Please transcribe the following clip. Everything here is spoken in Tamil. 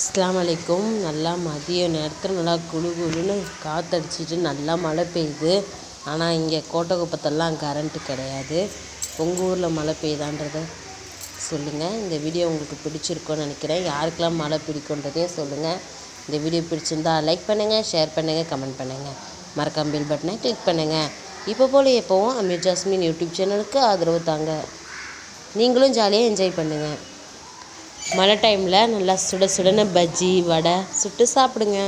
அஸ்ஸலாமு அலைக்கும். நல்லா மதிய நேரத்தில் நல்லா குளு குளுன்னு காற்றடிச்சிட்டு நல்லா மழை பெய்யுது. ஆனால் இங்கே கோட்டகுப்பத்தெல்லாம் கரண்ட்டு கிடையாது. உங்கள் ஊரில் மழை பெய்யுதான்றத சொல்லுங்கள் இந்த வீடியோ உங்களுக்கு பிடிச்சிருக்கோன்னு நினைக்கிறேன். யாருக்கெல்லாம் மழை பிடிக்குன்றதையும் சொல்லுங்கள் இந்த வீடியோ பிடிச்சிருந்தா லைக் பண்ணுங்கள் ஷேர் பண்ணுங்கள் கமெண்ட் பண்ணுங்கள் மறக்காம பில் பட்டனை கிளிக் பண்ணுங்கள் இப்போ போல் எப்போவும் அமீர் ஜாஸ்மின் யூடியூப் சேனலுக்கு ஆதரவு தாங்க. நீங்களும் ஜாலியாக என்ஜாய் பண்ணுங்கள் மழை டைமில் நல்லா சுட சுடன்னு பஜ்ஜி வடை சுட்டு சாப்பிடுங்க.